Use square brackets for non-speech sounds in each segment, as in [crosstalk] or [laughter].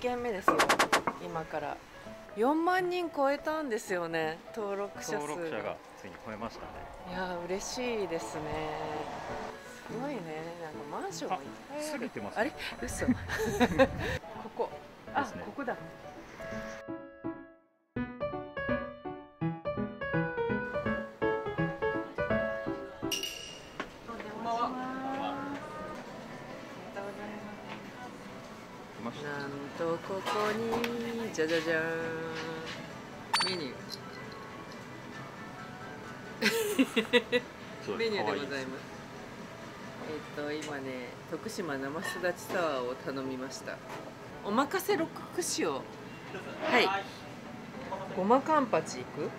件目ですよ。今から。4万人超えたんですよね。登録者数登録者がついに超えましたね。いやー嬉しいですね。すごいね。なんかマンションもいっぱいある。過ぎてますあれ？嘘。[laughs] ここ。あ、ね。ここだにじゃじゃじゃーん。メニ。ューメニューでございます。えっ、と今ね徳島生すだちサワーを頼みました。おまかせ六串を。はい。ごまカンパチいく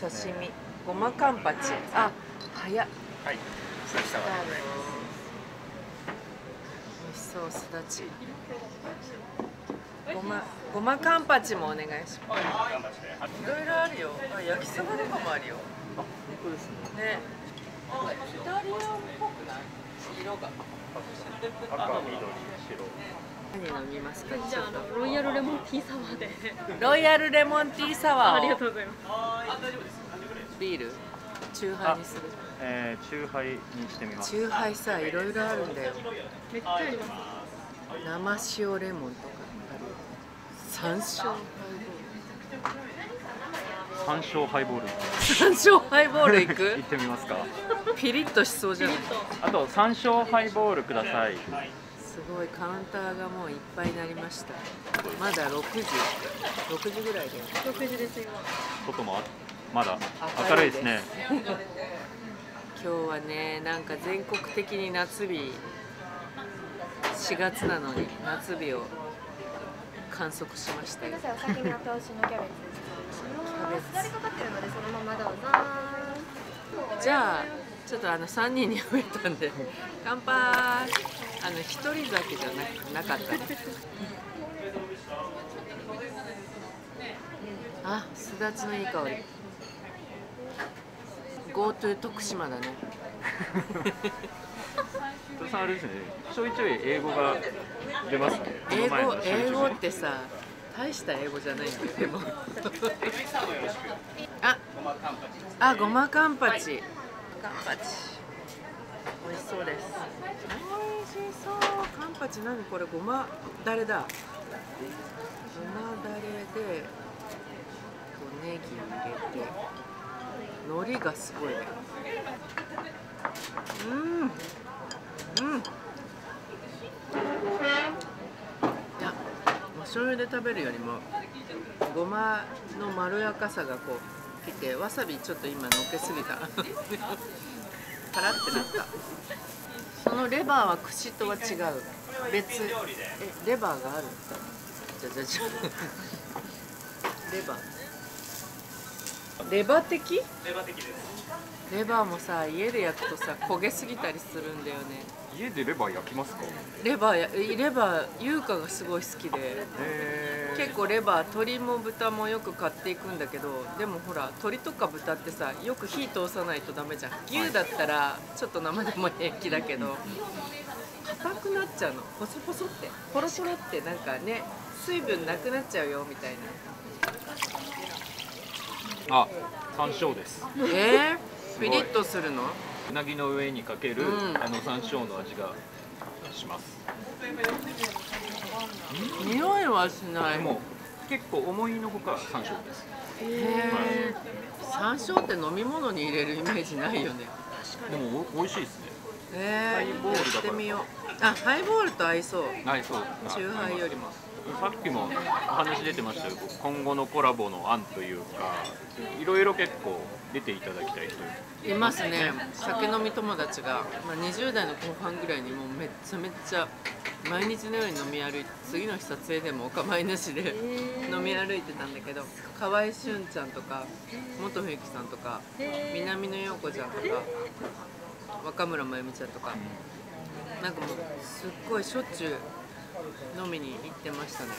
刺身。ごまカンパチあ早っ。はい。そしたら美味しそうすだちごまごまカンパチもお願いします。いろいろあるよ。あ焼きそばとかもあるよ。あ本当ですね。ね。イタリアンっぽくない？色が。赤緑白。何飲みますか？じゃああのロイヤルレモンティーサワーで。ロイヤルレモンティーサワー。をありがとうございます。ビール？チューハイにする。えー、チューハイにしてみます。チューハイさいろいろあるんだよ。めっちゃあります。生塩レモンとか山椒山椒ハイボール。山椒ハイボールいく？[laughs] 行ってみますか。ピリッとしそうじゃないあと山椒ハイボールください。すごいカウンターがもういっぱいになりました。まだ6時。6時ぐらいだよ。6時です今。外もあまだ明るいですね。今日はねなんか全国的に夏日。4月なのに夏日を観測しましたよ。お先に後押しのキャベツ左かかってるのでそのままどうぞ。じゃあちょっとあの3人に増えたんで乾杯。あの一人酒じゃななかった [laughs] あすだちのいい香り。GoTo 徳島だね。[laughs] [laughs] 伊藤さんあれですねちょいちょい英語が出ますね英語英語ってさ大した英語じゃないんだよでも。ああごまカンパチカンパチ美味しそうです。美味しそう。カンパチ何これごまだれだ。ごまだれでこうネギ入れて。海苔がすごいね。うん。うん醤油で食べるよりもごまのまろやかさがこうきてわさびちょっと今のけすぎた。パラってなった。そのレバーは串とは違う。別。えレバーがある？じゃじゃじゃ。レバー。レバー的レバーもさ家で焼くとさ焦げすぎたりするんだよね。家でレバー焼きますか？レバーやレバー優香がすごい好きで。へ結構レバー鶏も豚もよく買っていくんだけどでもほら鶏とか豚ってさよく火通さないとダメじゃん。牛だったらちょっと生でも平気だけど硬くなっちゃうの。ポソポソって。ポロポロってなんかね水分なくなっちゃうよみたいなあ山椒です。えー、ピリッとするの？うなぎの上にかける、うん。あの山椒の味がします。匂いはしない。でも結構思いのほか山椒です。へえ山椒って飲み物に入れるイメージないよね。でもお美味しいですね。えハイボールだからあハイボールと合いそう。はいそう。チューハイよりもさっきもお話出てましたけど今後のコラボの案というかいろいろ結構出ていただきたいという。いますね。酒飲み友達が、まあ、20代の後半ぐらいにもうめっちゃめっちゃ毎日のように飲み歩いて次の日撮影でもお構いなしで飲み歩いてたんだけど河合俊ちゃんとか元冬樹さんとか南野陽子ちゃんとか若村真由美ちゃんとかなんかもうすっごいしょっちゅう飲みに行ってましたね。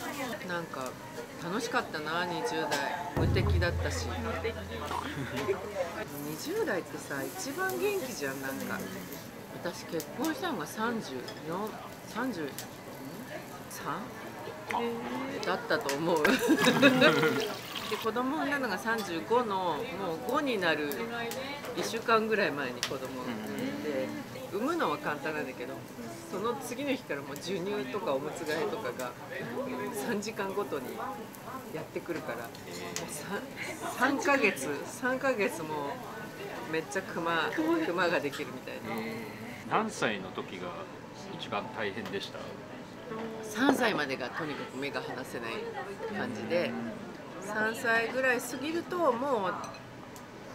なんか楽しかったな20代。無敵だったし。20代ってさ一番元気じゃんなんか。私結婚したのが34 33だったと思う。で子供産んだのが35のもう5になる1週間ぐらい前に子供を産んで産むのは簡単なんだけどその次の日からもう授乳とかおむつ替えとかが3時間ごとにやってくるからもう 3, 3ヶ月3ヶ月もめっちゃクマクマができるみたいな。何歳の時が一番大変でした？3歳までがとにかく目が離せない感じで3歳ぐらい過ぎるとも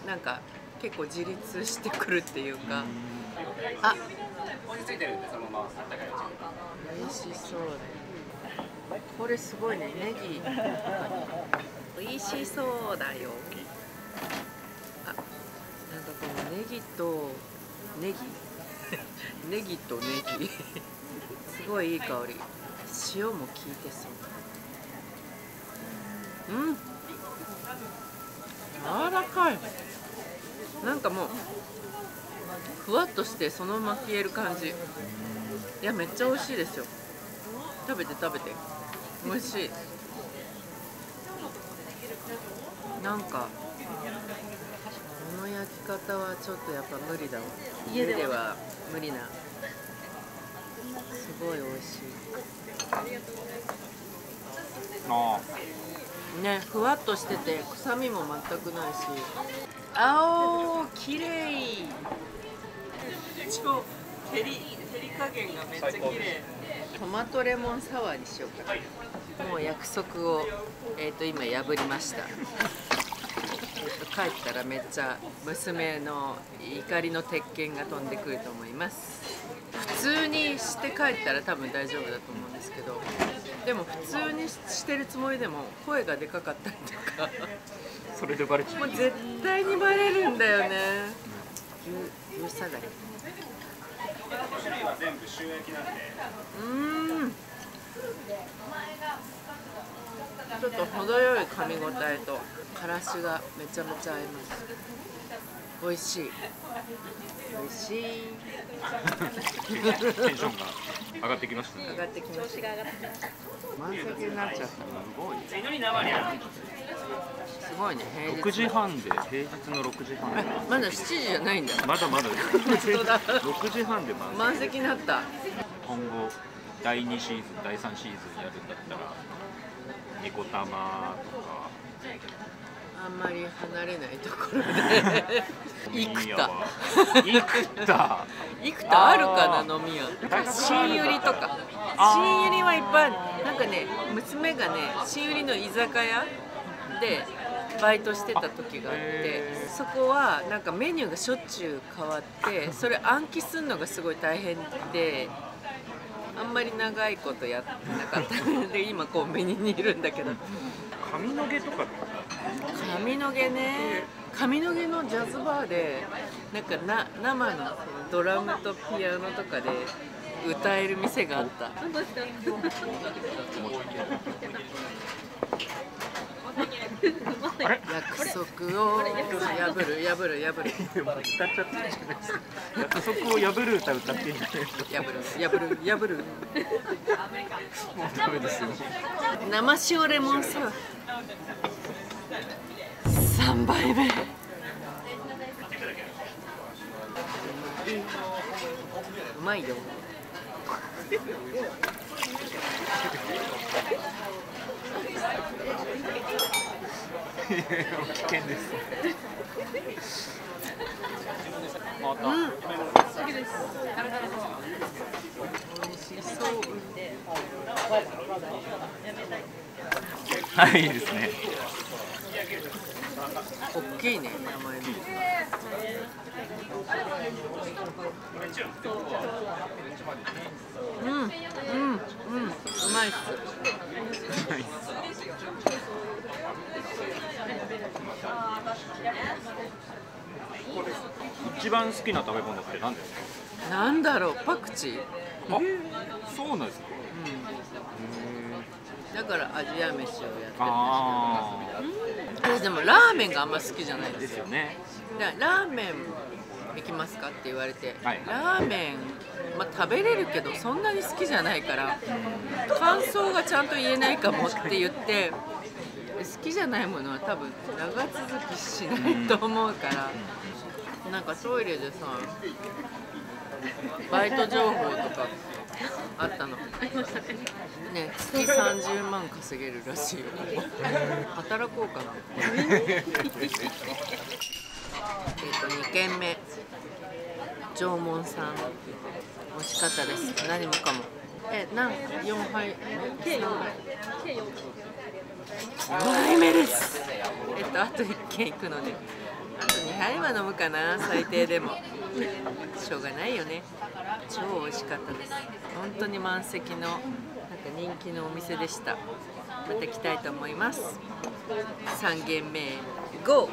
うなんか結構自立してくるっていうか。あ。美味しそう。これすごいねネギ。美味しそうだよ。あなんかこのネギとネギ。[laughs] ネギとネギ。すごいいい香り。塩も効いてそううん。柔らかい。なんかもうふわっとしてそのまま消える感じ。いやめっちゃ美味しいですよ。食べて食べて。美味しい。なんかこの焼き方はちょっとやっぱ無理だわ。家では無理な。すごい美味しい。あいねふわっとしてて臭みも全くないし。青きれい超照り照り加減がめっちゃ綺麗。トマトレモンサワーにしようかな。もう約束を、えー、と今破りました。帰ったらめっちゃ娘の怒りの鉄拳が飛んでくると思います。普通にして帰ったら多分大丈夫だと思うんですけどでも普通にしてるつもりでも声がでかかったりとか。それでバレちゃもう絶対にバレるんだよね。牛牛下がり。うーん。ちょっと程よい噛み応えとからしがめちゃめちゃ合います美味しい。美味しい。テンションが上がってきましたね。上がってきました。満席になっちゃった。すごいすごいね平日6時半で平日の。6時半。えまだ7時じゃないんだ。まだまだです。当だ。6時半で満満席になった。今後第2シーズン第3シーズンやるんだったらニコタマとかあんまり離れないところで。幾多幾多幾多あるかな飲み屋新百合とか。新百合はいっぱいなんかね娘がね新百合の居酒屋でバイトしてた時があってそこはなんかメニューがしょっちゅう変わってそれ暗記するのがすごい大変であんまり長いことやってなかったので今コンビニにいるんだけど。髪の毛とか。髪の毛ね。髪の毛のジャズバーでなんかな生のドラムとピアノとかで歌える店があった約束を破る破る破る。歌っちゃってるじゃないですか約束を破る歌歌ってんじゃないですか破る破る破る。もうダメですよ生塩レモンサワー3杯目。うまいよ危険です、うん。好きです美味しそうはいいいですね大きいね名前もうん。うん。うん。うまいっすうまいっす。一番好きな食べ物って何ですか？なんだろうパクチー？あそうなんですか。だからアジア飯をやってるあ私でもラーメンがあんま好きじゃないですすよね。ラーメン行きますかって言われて、はい。ラーメン、まあ、食べれるけどそんなに好きじゃないから感想がちゃんと言えないかもって言って好きじゃないものは多分長続きしないと思うから、なんかトイレでさバイト情報とかあったの？ねね、月30万稼げるらしいよ。働こうかな。えっと2軒目。縄文さん。美味しかったです。何もかも。えなん4杯計4 3杯計4杯5杯目です。えっとあと1軒行くので。あと2杯は飲むかな最低でも。しょうがないよね。超美味しかったです。本当に満席のなんか人気のお店でした。また来たいと思います。3軒目 GO!